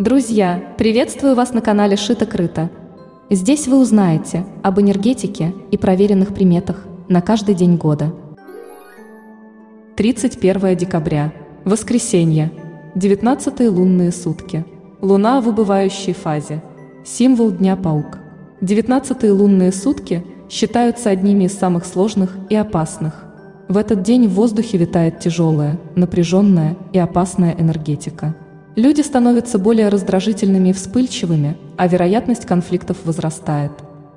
Друзья, приветствую вас на канале Шито-Крыто. Здесь вы узнаете об энергетике и проверенных приметах на каждый день года. 31 декабря. Воскресенье. 19 лунные сутки. Луна в убывающей фазе. Символ Дня Паук. 19 лунные сутки считаются одними из самых сложных и опасных. В этот день в воздухе витает тяжелая, напряженная и опасная энергетика. Люди становятся более раздражительными и вспыльчивыми, а вероятность конфликтов возрастает.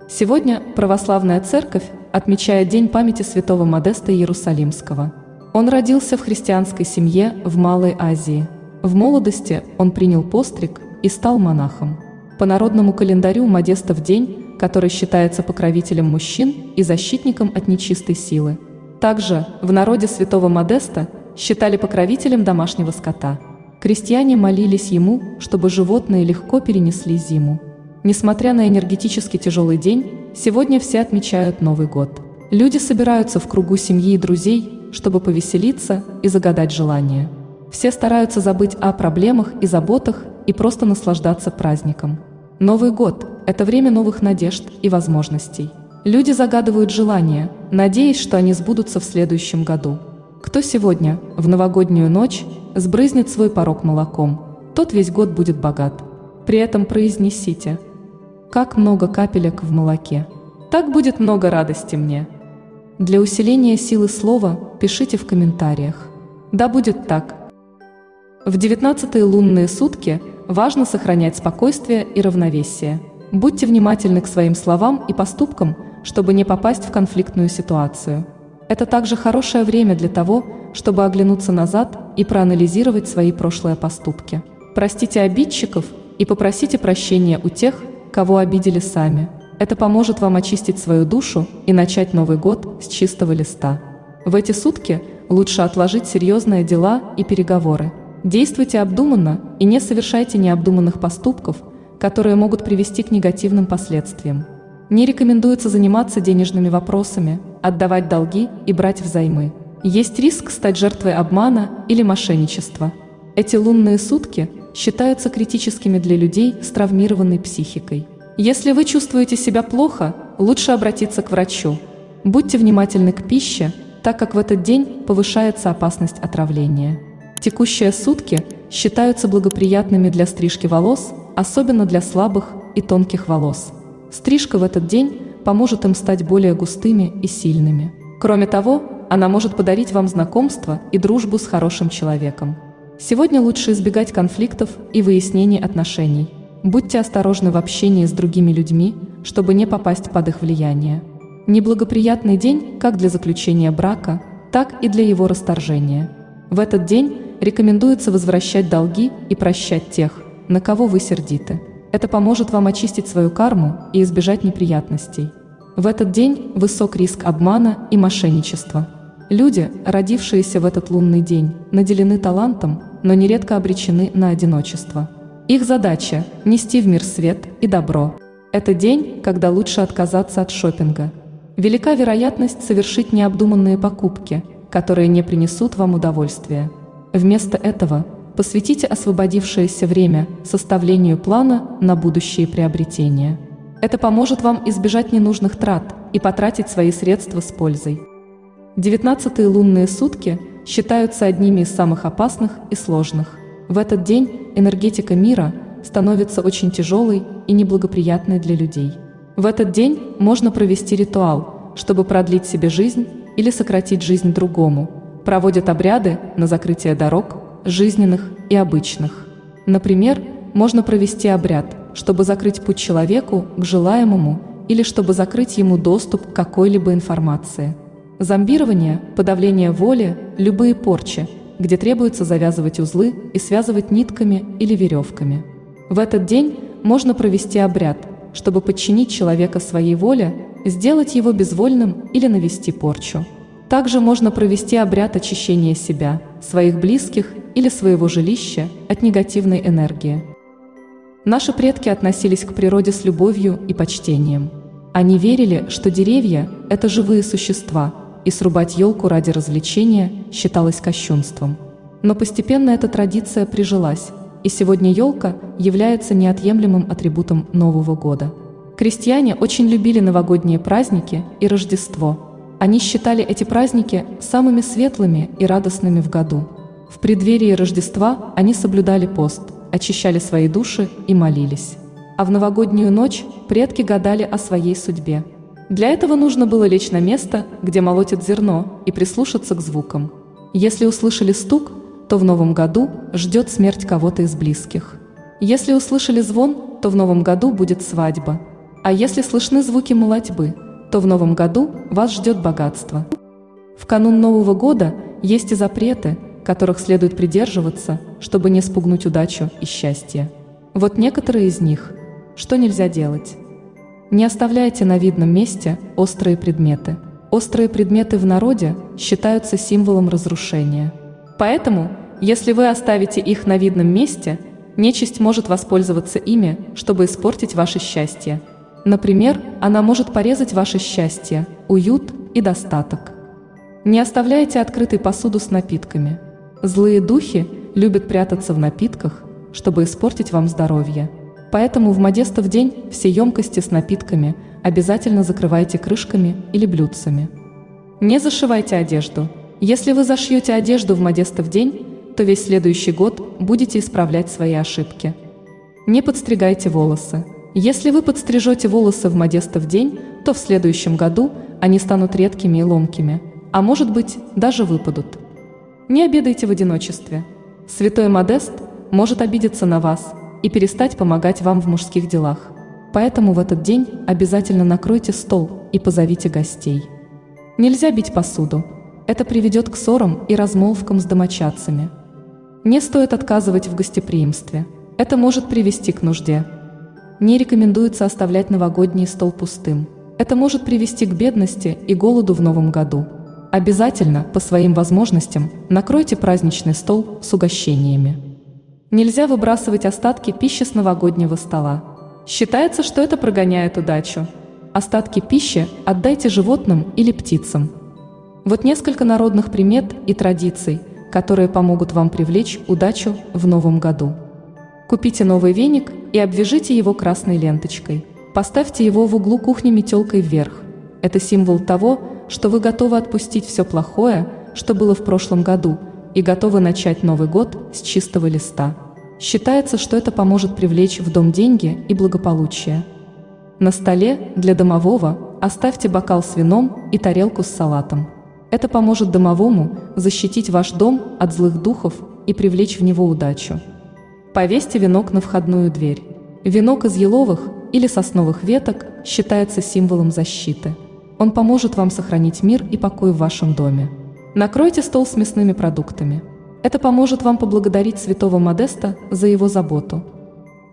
Сегодня православная церковь отмечает День памяти святого Модеста Иерусалимского. Он родился в христианской семье в Малой Азии. В молодости он принял постриг и стал монахом. По народному календарю Модеста в день, который считается покровителем мужчин и защитником от нечистой силы. Также в народе святого Модеста считали покровителем домашнего скота – Крестьяне молились ему, чтобы животные легко перенесли зиму. Несмотря на энергетически тяжелый день, сегодня все отмечают Новый год. Люди собираются в кругу семьи и друзей, чтобы повеселиться и загадать желания. Все стараются забыть о проблемах и заботах и просто наслаждаться праздником. Новый год – это время новых надежд и возможностей. Люди загадывают желания, надеясь, что они сбудутся в следующем году. Кто сегодня, в новогоднюю ночь, сбрызнет свой порог молоком, тот весь год будет богат. При этом произнесите «Как много капелек в молоке, так будет много радости мне». Для усиления силы слова пишите в комментариях. Да будет так. В 19 лунные сутки важно сохранять спокойствие и равновесие. Будьте внимательны к своим словам и поступкам, чтобы не попасть в конфликтную ситуацию. Это также хорошее время для того, чтобы оглянуться назад и проанализировать свои прошлые поступки. Простите обидчиков и попросите прощения у тех, кого обидели сами. Это поможет вам очистить свою душу и начать Новый год с чистого листа. В эти сутки лучше отложить серьезные дела и переговоры. Действуйте обдуманно и не совершайте необдуманных поступков, которые могут привести к негативным последствиям. Не рекомендуется заниматься денежными вопросами, отдавать долги и брать взаймы. Есть риск стать жертвой обмана или мошенничества. Эти лунные сутки считаются критическими для людей с травмированной психикой. Если вы чувствуете себя плохо, лучше обратиться к врачу. Будьте внимательны к пище, так как в этот день повышается опасность отравления. Текущие сутки считаются благоприятными для стрижки волос, особенно для слабых и тонких волос. Стрижка в этот день поможет им стать более густыми и сильными. Кроме того, она может подарить вам знакомство и дружбу с хорошим человеком. Сегодня лучше избегать конфликтов и выяснений отношений. Будьте осторожны в общении с другими людьми, чтобы не попасть под их влияние. Неблагоприятный день как для заключения брака, так и для его расторжения. В этот день рекомендуется возвращать долги и прощать тех, на кого вы сердиты. Это поможет вам очистить свою карму и избежать неприятностей. В этот день высок риск обмана и мошенничества. Люди, родившиеся в этот лунный день, наделены талантом, но нередко обречены на одиночество. Их задача – нести в мир свет и добро. Это день, когда лучше отказаться от шопинга. Велика вероятность совершить необдуманные покупки, которые не принесут вам удовольствия. Вместо этого посвятите освободившееся время составлению плана на будущие приобретения. Это поможет вам избежать ненужных трат и потратить свои средства с пользой. Девятнадцатые лунные сутки считаются одними из самых опасных и сложных. В этот день энергетика мира становится очень тяжелой и неблагоприятной для людей. В этот день можно провести ритуал, чтобы продлить себе жизнь или сократить жизнь другому. Проводят обряды на закрытие дорог, жизненных и обычных. Например, можно провести обряд – чтобы закрыть путь человеку к желаемому или чтобы закрыть ему доступ к какой-либо информации. Зомбирование, подавление воли, любые порчи, где требуется завязывать узлы и связывать нитками или веревками. В этот день можно провести обряд, чтобы подчинить человека своей воле, сделать его безвольным или навести порчу. Также можно провести обряд очищения себя, своих близких или своего жилища от негативной энергии. Наши предки относились к природе с любовью и почтением. Они верили, что деревья – это живые существа, и срубать елку ради развлечения считалось кощунством. Но постепенно эта традиция прижилась, и сегодня елка является неотъемлемым атрибутом Нового года. Крестьяне очень любили новогодние праздники и Рождество. Они считали эти праздники самыми светлыми и радостными в году. В преддверии Рождества они соблюдали пост, очищали свои души и молились. А в новогоднюю ночь предки гадали о своей судьбе. Для этого нужно было лечь на место, где молотит зерно, и прислушаться к звукам. Если услышали стук, то в новом году ждет смерть кого-то из близких. Если услышали звон, то в новом году будет свадьба. А если слышны звуки молотьбы, то в новом году вас ждет богатство. В канун Нового года есть и запреты, которых следует придерживаться, чтобы не спугнуть удачу и счастье. Вот некоторые из них. Что нельзя делать? Не оставляйте на видном месте острые предметы. Острые предметы в народе считаются символом разрушения. Поэтому, если вы оставите их на видном месте, нечисть может воспользоваться ими, чтобы испортить ваше счастье. Например, она может порезать ваше счастье, уют и достаток. Не оставляйте открытой посуду с напитками. Злые духи любят прятаться в напитках, чтобы испортить вам здоровье. Поэтому в Модестов день все емкости с напитками обязательно закрывайте крышками или блюдцами. Не зашивайте одежду. Если вы зашьете одежду в Модестов день, то весь следующий год будете исправлять свои ошибки. Не подстригайте волосы. Если вы подстрижете волосы в Модестов день, то в следующем году они станут редкими и ломкими, а может быть, даже выпадут. Не обедайте в одиночестве. Святой Модест может обидеться на вас – и перестать помогать вам в мужских делах. Поэтому в этот день обязательно накройте стол и позовите гостей. Нельзя бить посуду. Это приведет к ссорам и размолвкам с домочадцами. Не стоит отказывать в гостеприимстве. Это может привести к нужде. Не рекомендуется оставлять новогодний стол пустым. Это может привести к бедности и голоду в новом году. Обязательно, по своим возможностям, накройте праздничный стол с угощениями. Нельзя выбрасывать остатки пищи с новогоднего стола. Считается, что это прогоняет удачу. Остатки пищи отдайте животным или птицам. Вот несколько народных примет и традиций, которые помогут вам привлечь удачу в новом году. Купите новый веник и обвяжите его красной ленточкой. Поставьте его в углу кухни метелкой вверх. Это символ того, что вы готовы отпустить все плохое, что было в прошлом году, и готовы начать Новый год с чистого листа. Считается, что это поможет привлечь в дом деньги и благополучие. На столе для домового оставьте бокал с вином и тарелку с салатом. Это поможет домовому защитить ваш дом от злых духов и привлечь в него удачу. Повесьте венок на входную дверь. Венок из еловых или сосновых веток считается символом защиты. Он поможет вам сохранить мир и покой в вашем доме. Накройте стол с мясными продуктами – это поможет вам поблагодарить святого Модеста за его заботу.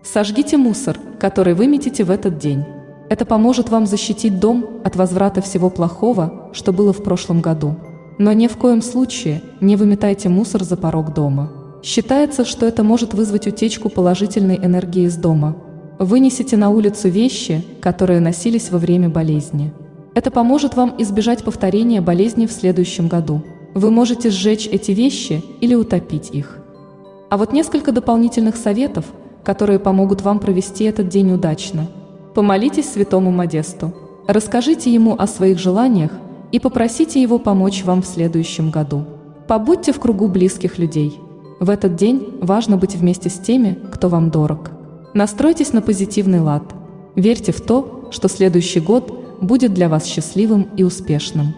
Сожгите мусор, который выметите в этот день. Это поможет вам защитить дом от возврата всего плохого, что было в прошлом году. Но ни в коем случае не выметайте мусор за порог дома. Считается, что это может вызвать утечку положительной энергии из дома. Вынесите на улицу вещи, которые носились во время болезни. Это поможет вам избежать повторения болезни в следующем году. Вы можете сжечь эти вещи или утопить их. А вот несколько дополнительных советов, которые помогут вам провести этот день удачно. Помолитесь святому Модесту, расскажите ему о своих желаниях и попросите его помочь вам в следующем году. Побудьте в кругу близких людей. В этот день важно быть вместе с теми, кто вам дорог. Настройтесь на позитивный лад. Верьте в то, что следующий год будет для вас счастливым и успешным.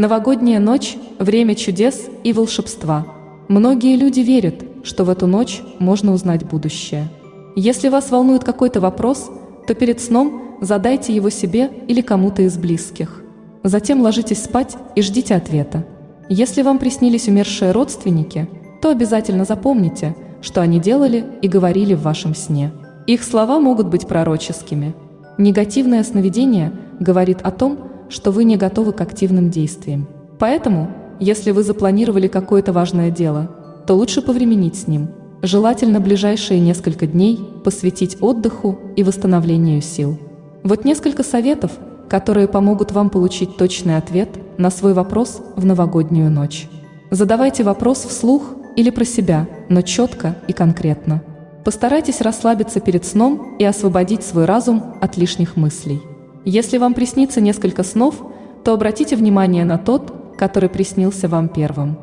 Новогодняя ночь – время чудес и волшебства. Многие люди верят, что в эту ночь можно узнать будущее. Если вас волнует какой-то вопрос, то перед сном задайте его себе или кому-то из близких. Затем ложитесь спать и ждите ответа. Если вам приснились умершие родственники, то обязательно запомните, что они делали и говорили в вашем сне. Их слова могут быть пророческими. Негативное сновидение говорит о том, что вы не готовы к активным действиям. Поэтому, если вы запланировали какое-то важное дело, то лучше повременить с ним. Желательно ближайшие несколько дней посвятить отдыху и восстановлению сил. Вот несколько советов, которые помогут вам получить точный ответ на свой вопрос в новогоднюю ночь. Задавайте вопрос вслух или про себя, но четко и конкретно. Постарайтесь расслабиться перед сном и освободить свой разум от лишних мыслей. Если вам приснится несколько снов, то обратите внимание на тот, который приснился вам первым.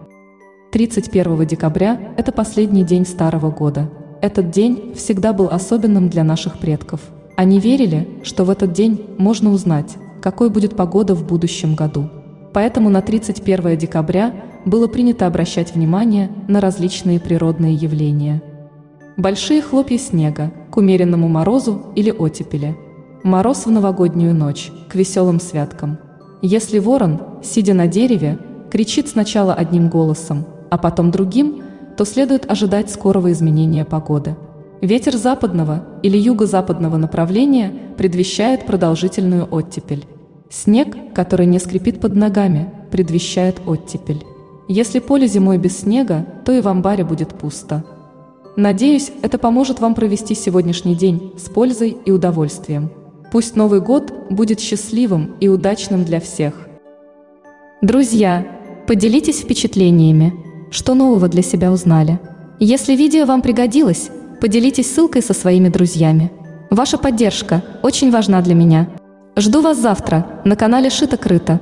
31 декабря – это последний день Старого года. Этот день всегда был особенным для наших предков. Они верили, что в этот день можно узнать, какой будет погода в будущем году. Поэтому на 31 декабря было принято обращать внимание на различные природные явления. Большие хлопья снега к умеренному морозу или оттепели. Мороз в новогоднюю ночь к веселым святкам. Если ворон, сидя на дереве, кричит сначала одним голосом, а потом другим, то следует ожидать скорого изменения погоды. Ветер западного или юго-западного направления предвещает продолжительную оттепель. Снег, который не скрипит под ногами, предвещает оттепель. Если поле зимой без снега, то и в амбаре будет пусто. Надеюсь, это поможет вам провести сегодняшний день с пользой и удовольствием. Пусть Новый год будет счастливым и удачным для всех. Друзья, поделитесь впечатлениями, что нового для себя узнали. Если видео вам пригодилось, поделитесь ссылкой со своими друзьями. Ваша поддержка очень важна для меня. Жду вас завтра на канале Шито-Крыто.